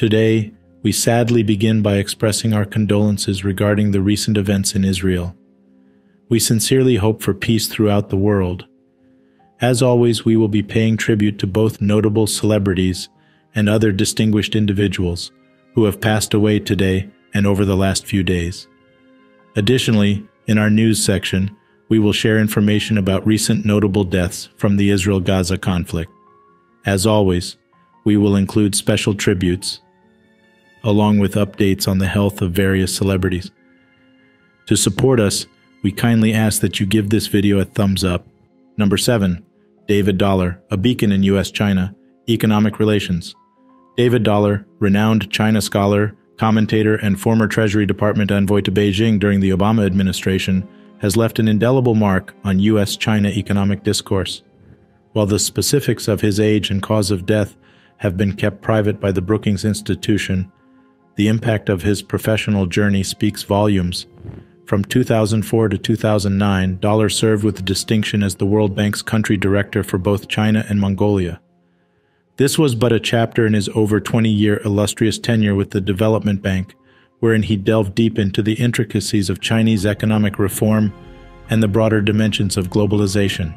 Today, we sadly begin by expressing our condolences regarding the recent events in Israel. We sincerely hope for peace throughout the world. As always, we will be paying tribute to both notable celebrities and other distinguished individuals who have passed away today and over the last few days. Additionally, in our news section, we will share information about recent notable deaths from the Israel Gaza conflict. As always, we will include special tributes, along with updates on the health of various celebrities. To support us, we kindly ask that you give this video a thumbs up. Number 7. David Dollar, a beacon in U.S. China, economic relations. David Dollar, renowned China scholar, commentator, and former Treasury Department envoy to Beijing during the Obama administration, has left an indelible mark on U.S. China economic discourse. While the specifics of his age and cause of death have been kept private by the Brookings Institution, the impact of his professional journey speaks volumes. From 2004 to 2009, Dollar served with distinction as the World Bank's country director for both China and Mongolia. This was but a chapter in his over 20 year illustrious tenure with the Development Bank, wherein he delved deep into the intricacies of Chinese economic reform and the broader dimensions of globalization.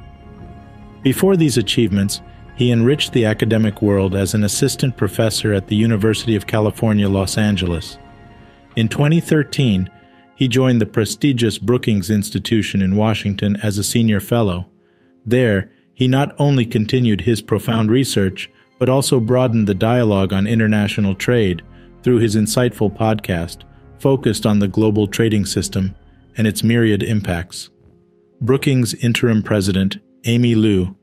Before these achievements, he enriched the academic world as an assistant professor at the University of California, Los Angeles. In 2013, he joined the prestigious Brookings Institution in Washington as a senior fellow. There, he not only continued his profound research, but also broadened the dialogue on international trade through his insightful podcast focused on the global trading system and its myriad impacts. Brookings interim president, Amy Liu,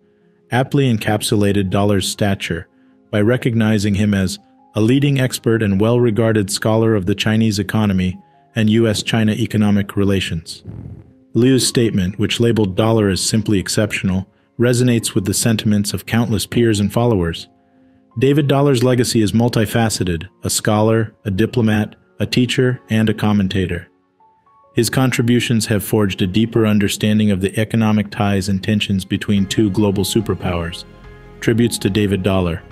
aptly encapsulated Dollar's stature by recognizing him as a leading expert and well regarded scholar of the Chinese economy and U.S. China economic relations. Liu's statement, which labeled Dollar as simply exceptional, resonates with the sentiments of countless peers and followers. David Dollar's legacy is multifaceted a scholar, a diplomat, a teacher, and a commentator. His contributions have forged a deeper understanding of the economic ties and tensions between two global superpowers. Tributes to David Dollar.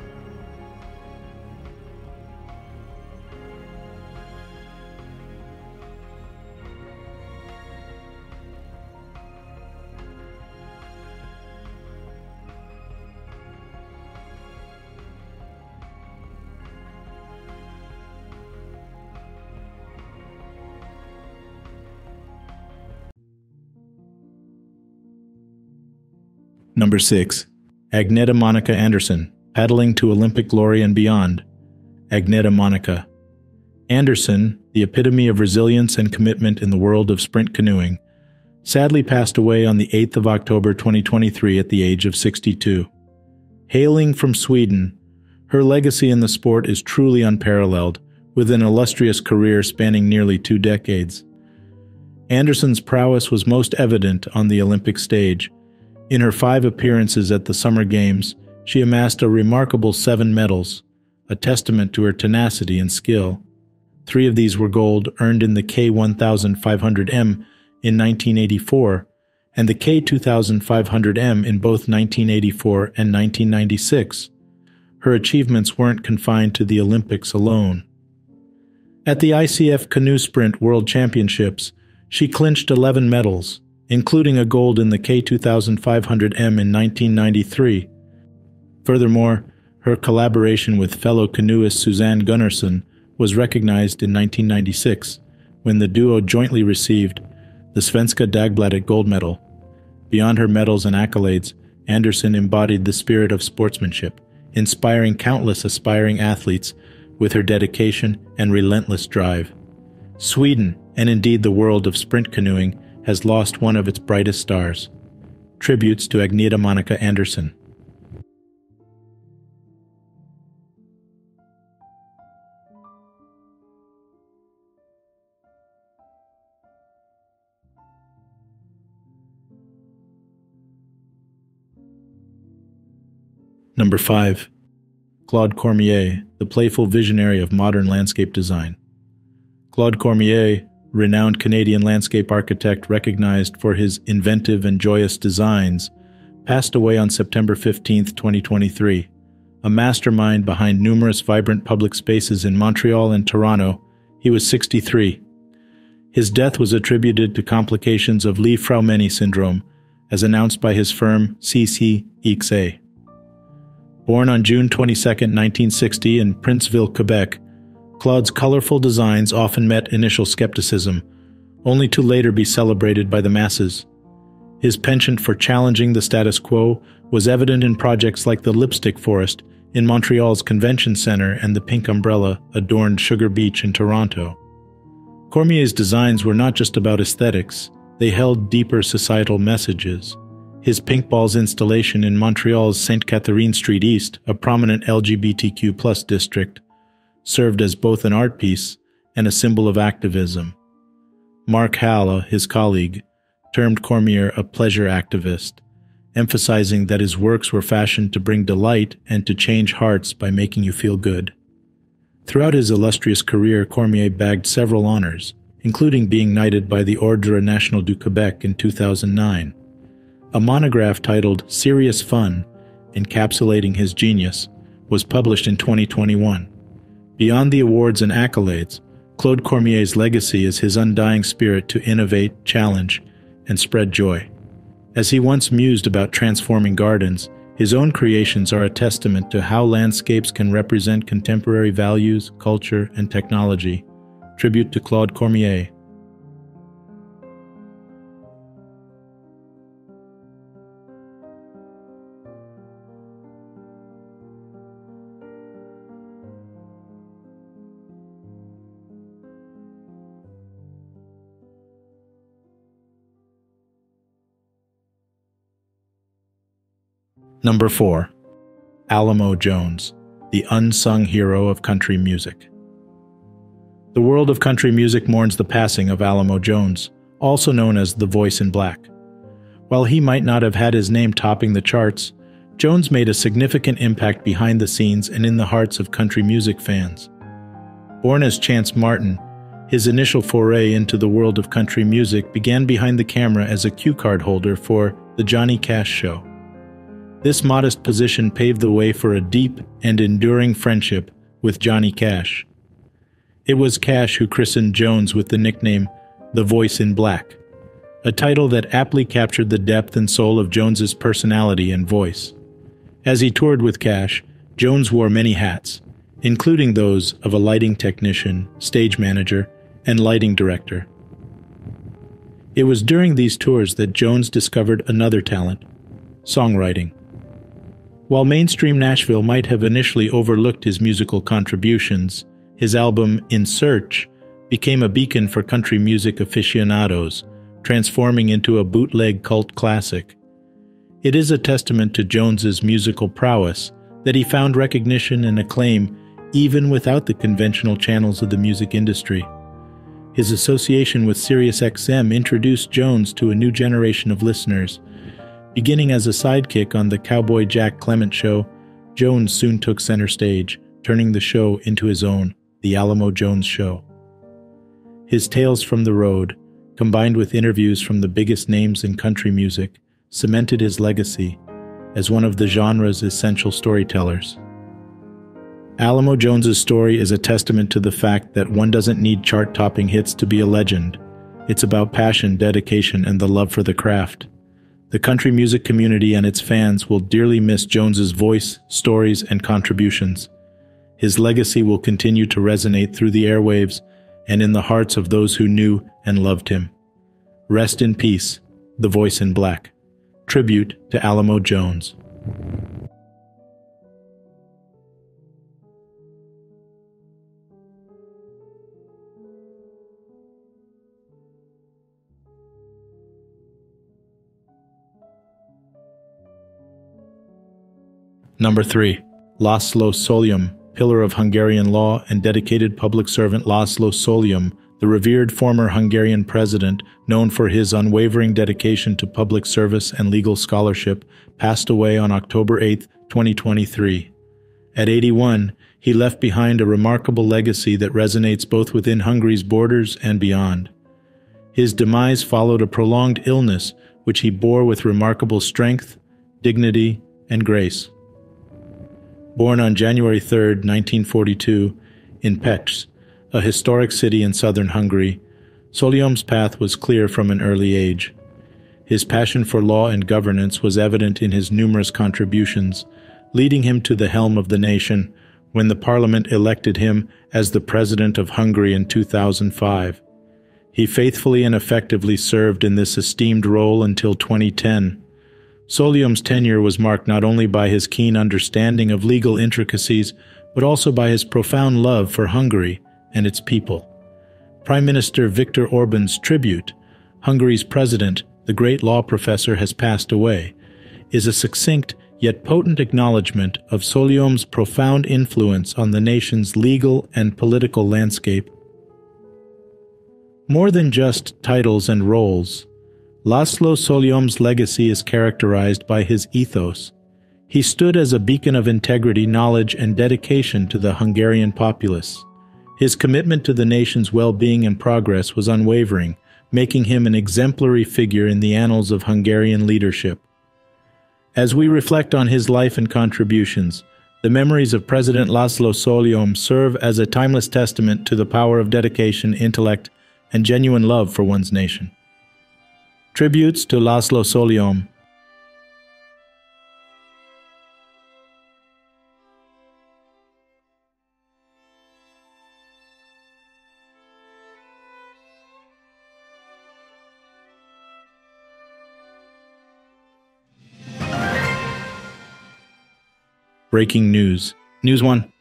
Number 6. Agneta Monica Andersson, Paddling to Olympic Glory and Beyond. Agneta Monica. Andersson, the epitome of resilience and commitment in the world of sprint canoeing, sadly passed away on the 8th of October 2023 at the age of 62. Hailing from Sweden, her legacy in the sport is truly unparalleled, with an illustrious career spanning nearly two decades. Andersson's prowess was most evident on the Olympic stage, in her five appearances at the Summer Games, she amassed a remarkable seven medals, a testament to her tenacity and skill. Three of these were gold earned in the K1500M in 1984 and the K2500M in both 1984 and 1996. Her achievements weren't confined to the Olympics alone. At the ICF Canoe Sprint World Championships, she clinched 11 medals, including a gold in the K2500M in 1993. Furthermore, her collaboration with fellow canoeist Susanne Gunnarsson was recognized in 1996 when the duo jointly received the Svenska Dagbladet Gold Medal. Beyond her medals and accolades, Andersson embodied the spirit of sportsmanship, inspiring countless aspiring athletes with her dedication and relentless drive. Sweden, and indeed the world of sprint canoeing, has lost one of its brightest stars. Tributes to Agneta Monica Andersson. Number 5. Claude Cormier, the playful visionary of modern landscape design. Claude Cormier renowned Canadian landscape architect recognized for his inventive and joyous designs, passed away on September 15, 2023. a mastermind behind numerous vibrant public spaces in Montreal and Toronto, he was 63. His death was attributed to complications of Li-Fraumeni syndrome, as announced by his firm CCXA. Born on June 22, 1960 in Princeville, Quebec, Claude's colorful designs often met initial skepticism, only to later be celebrated by the masses. His penchant for challenging the status quo was evident in projects like the Lipstick Forest in Montreal's Convention Center and the Pink Umbrella adorned Sugar Beach in Toronto. Cormier's designs were not just about aesthetics, they held deeper societal messages. His Pink Balls installation in Montreal's St. Catherine Street East, a prominent LGBTQ district, served as both an art piece and a symbol of activism. Marc Hallé, his colleague, termed Cormier a pleasure activist, emphasizing that his works were fashioned to bring delight and to change hearts by making you feel good. Throughout his illustrious career, Cormier bagged several honors, including being knighted by the Ordre National du Quebec in 2009. A monograph titled Serious Fun, encapsulating his genius, was published in 2021. Beyond the awards and accolades, Claude Cormier's legacy is his undying spirit to innovate, challenge, and spread joy. As he once mused about transforming gardens, his own creations are a testament to how landscapes can represent contemporary values, culture, and technology. Tribute to Claude Cormier. Number 4. Alamo Jones, the unsung hero of country music. The world of country music mourns the passing of Alamo Jones, also known as the Voice in Black. While he might not have had his name topping the charts, Jones made a significant impact behind the scenes and in the hearts of country music fans. Born as Chance Martin, his initial foray into the world of country music began behind the camera as a cue card holder for The Johnny Cash Show. This modest position paved the way for a deep and enduring friendship with Johnny Cash. It was Cash who christened Jones with the nickname The Voice in Black, a title that aptly captured the depth and soul of Jones's personality and voice. As he toured with Cash, Jones wore many hats, including those of a lighting technician, stage manager, and lighting director. It was during these tours that Jones discovered another talent songwriting. While mainstream Nashville might have initially overlooked his musical contributions, his album In Search became a beacon for country music aficionados, transforming into a bootleg cult classic. It is a testament to Jones's musical prowess that he found recognition and acclaim even without the conventional channels of the music industry. His association with SiriusXM introduced Jones to a new generation of listeners, Beginning as a sidekick on the Cowboy Jack Clement show, Jones soon took center stage, turning the show into his own, The Alamo Jones Show. His tales from the road, combined with interviews from the biggest names in country music, cemented his legacy as one of the genre's essential storytellers. Alamo Jones's story is a testament to the fact that one doesn't need chart-topping hits to be a legend. It's about passion, dedication, and the love for the craft. The country music community and its fans will dearly miss Jones's voice, stories, and contributions. His legacy will continue to resonate through the airwaves and in the hearts of those who knew and loved him. Rest in peace, the voice in black. Tribute to Alamo Jones. Number 3. Laszlo Solyom, pillar of Hungarian law and dedicated public servant Laszlo Solyom, the revered former Hungarian president, known for his unwavering dedication to public service and legal scholarship, passed away on October 8, 2023. At 81, he left behind a remarkable legacy that resonates both within Hungary's borders and beyond. His demise followed a prolonged illness, which he bore with remarkable strength, dignity, and grace. Born on January 3, 1942, in Pécs, a historic city in southern Hungary, Solyom's path was clear from an early age. His passion for law and governance was evident in his numerous contributions, leading him to the helm of the nation when the parliament elected him as the president of Hungary in 2005. He faithfully and effectively served in this esteemed role until 2010. Solyom's tenure was marked not only by his keen understanding of legal intricacies, but also by his profound love for Hungary and its people. Prime Minister Viktor Orban's tribute, Hungary's president, the great law professor, has passed away, is a succinct yet potent acknowledgement of Solyom's profound influence on the nation's legal and political landscape. More than just titles and roles, Laszlo Solyom's legacy is characterized by his ethos. He stood as a beacon of integrity, knowledge, and dedication to the Hungarian populace. His commitment to the nation's well being and progress was unwavering, making him an exemplary figure in the annals of Hungarian leadership. As we reflect on his life and contributions, the memories of President Laszlo Solyom serve as a timeless testament to the power of dedication, intellect, and genuine love for one's nation. Tributes to Laszlo Solyom Breaking news. News 1.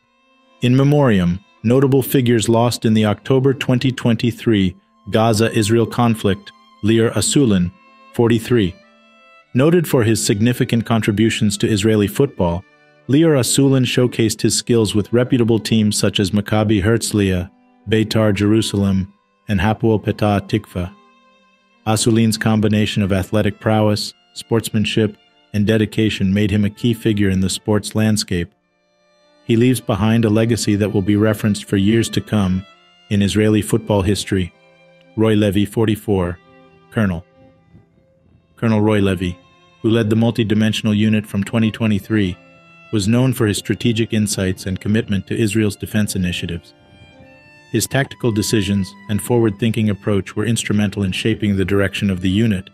In memoriam, notable figures lost in the October 2023 Gaza Israel conflict, Lior Asulin, 43. Noted for his significant contributions to Israeli football, Lior Asulin showcased his skills with reputable teams such as Maccabi Herzliya, Beitar Jerusalem, and Hapoel Petah Tikva. Asulin's combination of athletic prowess, sportsmanship, and dedication made him a key figure in the sports landscape. He leaves behind a legacy that will be referenced for years to come in Israeli football history. Roy Levy, 44, Colonel. Colonel Roy Levy, who led the multi-dimensional unit from 2023, was known for his strategic insights and commitment to Israel's defense initiatives. His tactical decisions and forward-thinking approach were instrumental in shaping the direction of the unit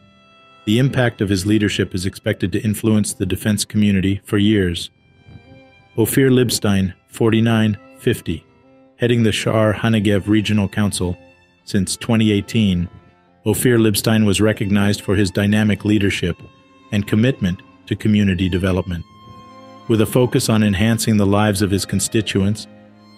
the impact of his leadership is expected to influence the defense community for years. Ophir Libstein, 4950, heading the Sha'ar HaNegev Regional Council since 2018, Ophir Libstein was recognized for his dynamic leadership and commitment to community development. With a focus on enhancing the lives of his constituents,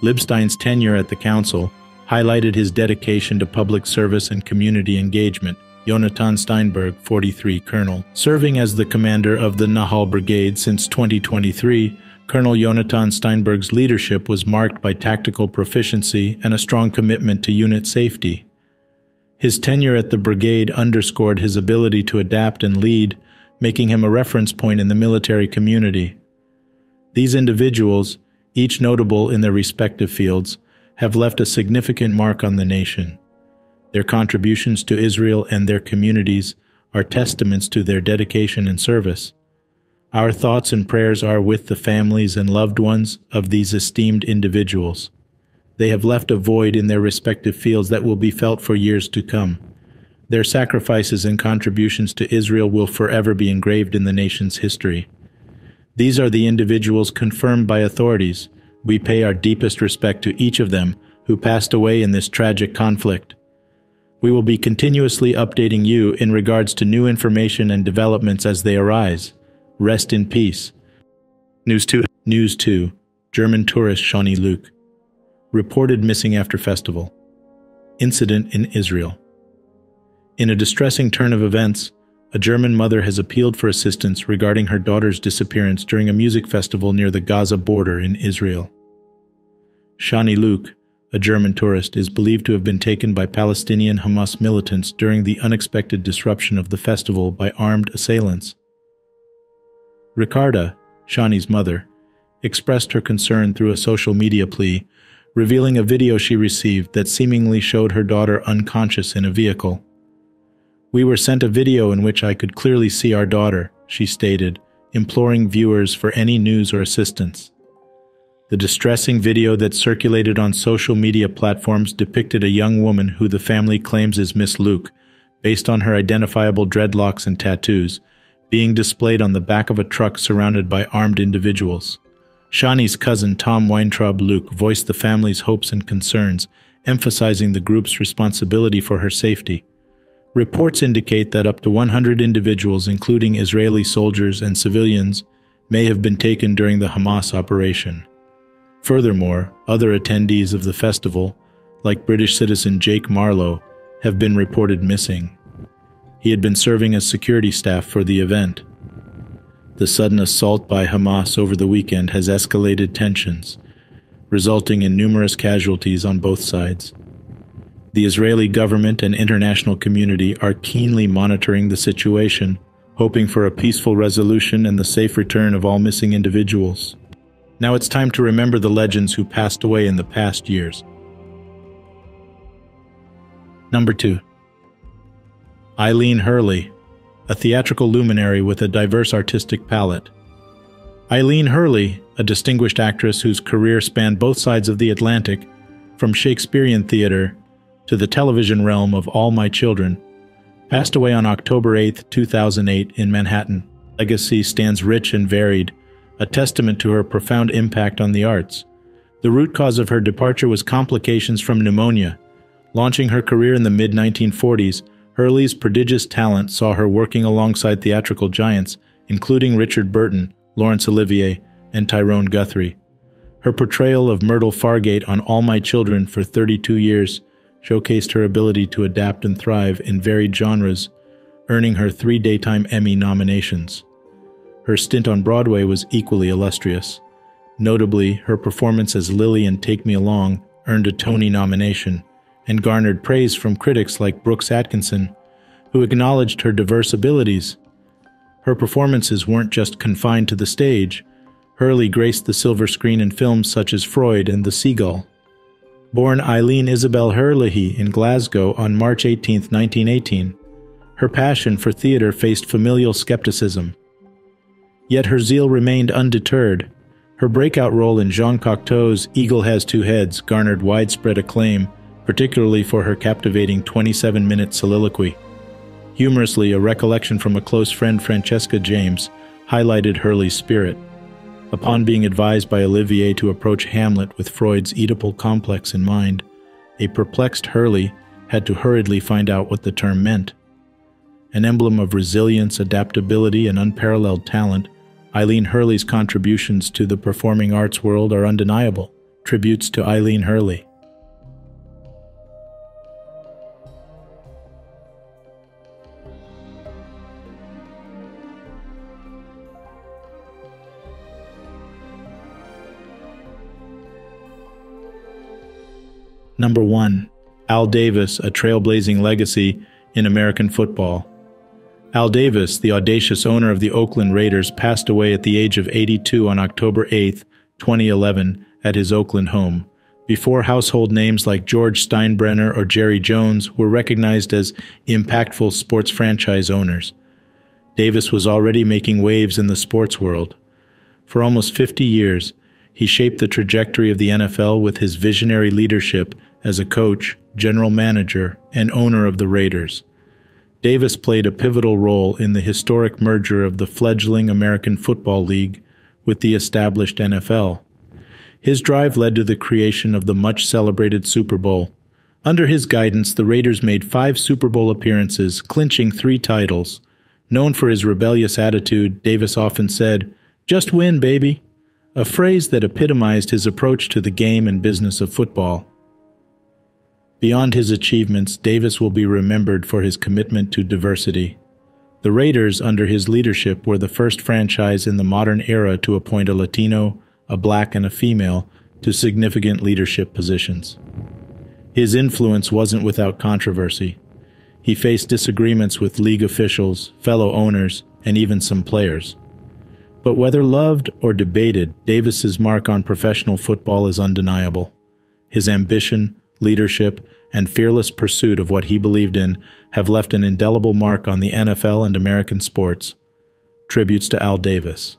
Libstein's tenure at the council highlighted his dedication to public service and community engagement, Jonathan Steinberg, 43 Colonel. Serving as the commander of the Nahal Brigade since 2023, Colonel Jonathan Steinberg's leadership was marked by tactical proficiency and a strong commitment to unit safety. His tenure at the brigade underscored his ability to adapt and lead, making him a reference point in the military community. These individuals, each notable in their respective fields, have left a significant mark on the nation. Their contributions to Israel and their communities are testaments to their dedication and service. Our thoughts and prayers are with the families and loved ones of these esteemed individuals. They have left a void in their respective fields that will be felt for years to come. Their sacrifices and contributions to Israel will forever be engraved in the nation's history. These are the individuals confirmed by authorities. We pay our deepest respect to each of them who passed away in this tragic conflict. We will be continuously updating you in regards to new information and developments as they arise. Rest in peace. News 2. News 2. German tourist Shani Louk. Reported missing after festival. Incident in Israel. In a distressing turn of events, a German mother has appealed for assistance regarding her daughter's disappearance during a music festival near the Gaza border in Israel. Shani Louk, a German tourist, is believed to have been taken by Palestinian Hamas militants during the unexpected disruption of the festival by armed assailants. Ricarda, Shani's mother, expressed her concern through a social media plea, revealing a video she received that seemingly showed her daughter unconscious in a vehicle. We were sent a video in which I could clearly see our daughter, she stated, imploring viewers for any news or assistance. The distressing video that circulated on social media platforms depicted a young woman who the family claims is Miss Louk, based on her identifiable dreadlocks and tattoos, being displayed on the back of a truck surrounded by armed individuals. Shani's cousin Tom Weintraub Louk voiced the family's hopes and concerns, emphasizing the group's responsibility for her safety. Reports indicate that up to 100 individuals, including Israeli soldiers and civilians, may have been taken during the Hamas operation. Furthermore, other attendees of the festival, like British citizen Jake Marlowe, have been reported missing. He had been serving as security staff for the event. The sudden assault by Hamas over the weekend has escalated tensions, resulting in numerous casualties on both sides. The Israeli government and international community are keenly monitoring the situation, hoping for a peaceful resolution and the safe return of all missing individuals. Now it's time to remember the legends who passed away in the past years. Number 2. Eileen Herlie, a theatrical luminary with a diverse artistic palette. Eileen Herlie, a distinguished actress whose career spanned both sides of the Atlantic, from Shakespearean theater to the television realm of All My Children, passed away on October 8, 2008, in Manhattan. Legacy stands rich and varied, a testament to her profound impact on the arts. The root cause of her departure was complications from pneumonia. Launching her career in the mid 1940s, Herlie's prodigious talent saw her working alongside theatrical giants, including Richard Burton, Laurence Olivier, and Tyrone Guthrie. Her portrayal of Myrtle Fargate on All My Children for 32 years showcased her ability to adapt and thrive in varied genres, earning her three Daytime Emmy nominations. Her stint on Broadway was equally illustrious. Notably, her performance as Lily in Take Me Along earned a Tony nomination and garnered praise from critics like Brooks Atkinson, who acknowledged her diverse abilities. Her performances weren't just confined to the stage. Herlie graced the silver screen in films such as Freud and The Seagull. Born Eileen Isabel Herlihy in Glasgow on March 18, 1918, her passion for theater faced familial skepticism. Yet her zeal remained undeterred. Her breakout role in Jean Cocteau's Eagle Has Two Heads garnered widespread acclaim particularly for her captivating 27 minute soliloquy. Humorously, a recollection from a close friend, Francesca James, highlighted Herlie's spirit. Upon being advised by Olivier to approach Hamlet with Freud's Oedipal complex in mind, a perplexed Herlie had to hurriedly find out what the term meant. An emblem of resilience, adaptability, and unparalleled talent, Eileen Herlie's contributions to the performing arts world are undeniable. Tributes to Eileen Herlie. Number 1. Al Davis, a trailblazing legacy in American football. Al Davis, the audacious owner of the Oakland Raiders, passed away at the age of 82 on October 8, 2011, at his Oakland home. Before household names like George Steinbrenner or Jerry Jones were recognized as impactful sports franchise owners, Davis was already making waves in the sports world. For almost 50 years, he shaped the trajectory of the NFL with his visionary leadership as a coach, general manager, and owner of the Raiders. Davis played a pivotal role in the historic merger of the fledgling American Football League with the established NFL. His drive led to the creation of the much celebrated Super Bowl. Under his guidance, the Raiders made five Super Bowl appearances, clinching three titles. Known for his rebellious attitude, Davis often said, Just win, baby a phrase that epitomized his approach to the game and business of football. Beyond his achievements, Davis will be remembered for his commitment to diversity. The Raiders, under his leadership, were the first franchise in the modern era to appoint a Latino, a black, and a female to significant leadership positions. His influence wasn't without controversy. He faced disagreements with league officials, fellow owners, and even some players. But whether loved or debated, Davis's mark on professional football is undeniable. His ambition, leadership, and fearless pursuit of what he believed in have left an indelible mark on the NFL and American sports. Tributes to Al Davis.